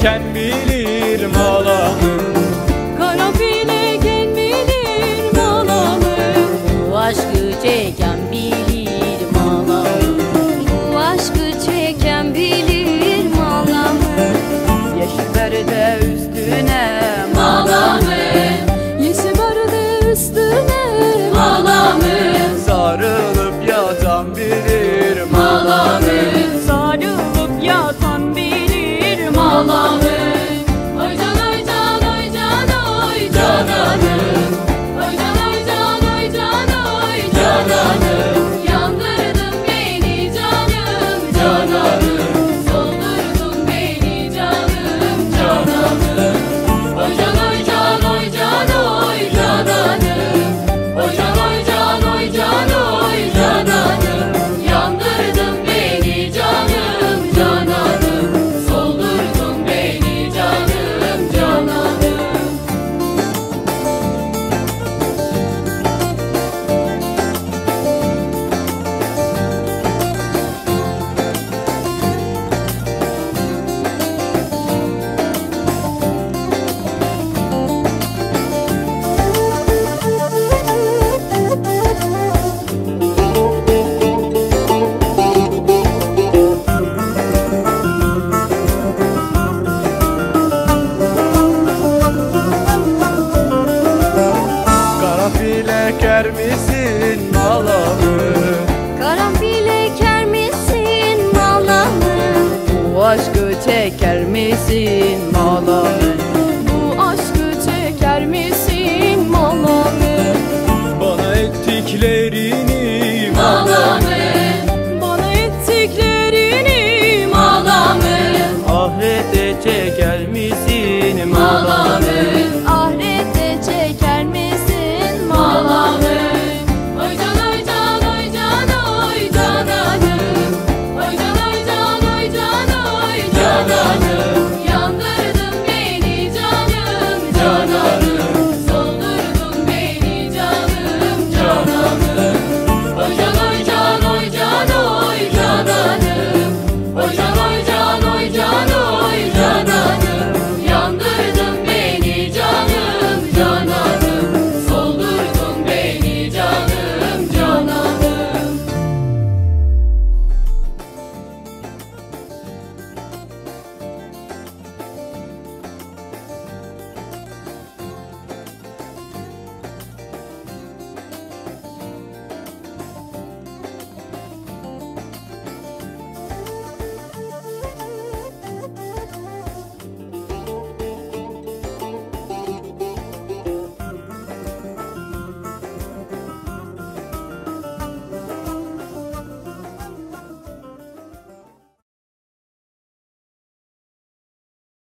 Yürürken bilir malamı Karanfileken bilir malamı Bu aşkı çeken bilir malamı Bu aşkı çeken bilir malamı Yeşil perde üstüne malamı Yeşil perde üstüne malamı Sarılıp yatan bilir çeker misin? Malamı